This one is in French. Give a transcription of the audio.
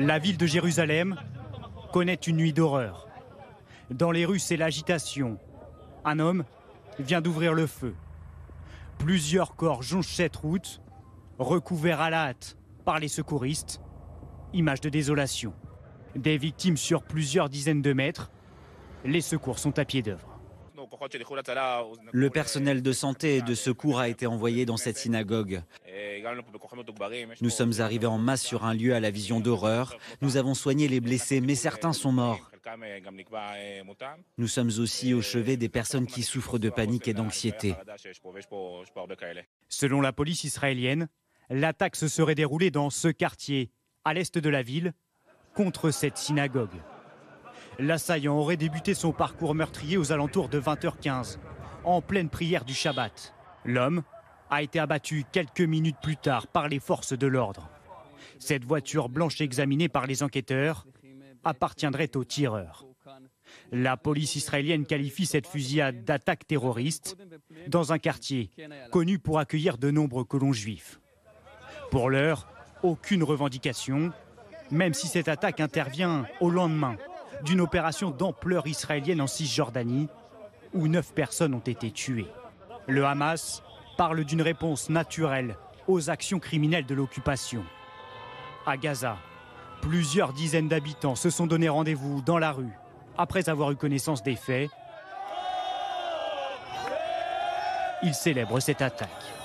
La ville de Jérusalem connaît une nuit d'horreur. Dans les rues, c'est l'agitation. Un homme vient d'ouvrir le feu. Plusieurs corps jonchent cette route, recouverts à la hâte par les secouristes. Image de désolation. Des victimes sur plusieurs dizaines de mètres. Les secours sont à pied d'œuvre. Le personnel de santé et de secours a été envoyé dans cette synagogue. Nous sommes arrivés en masse sur un lieu à la vision d'horreur. Nous avons soigné les blessés, mais certains sont morts. Nous sommes aussi au chevet des personnes qui souffrent de panique et d'anxiété. Selon la police israélienne, l'attaque se serait déroulée dans ce quartier, à l'est de la ville, contre cette synagogue. L'assaillant aurait débuté son parcours meurtrier aux alentours de 20h15, en pleine prière du Shabbat. L'homme a été abattu quelques minutes plus tard par les forces de l'ordre. Cette voiture blanche examinée par les enquêteurs appartiendrait au tireur. La police israélienne qualifie cette fusillade d'attaque terroriste dans un quartier connu pour accueillir de nombreux colons juifs. Pour l'heure, aucune revendication, même si cette attaque intervient au lendemain d'une opération d'ampleur israélienne en Cisjordanie, où neuf personnes ont été tuées. Le Hamas parle d'une réponse naturelle aux actions criminelles de l'occupation. À Gaza, plusieurs dizaines d'habitants se sont donné rendez-vous dans la rue après avoir eu connaissance des faits. Ils célèbrent cette attaque.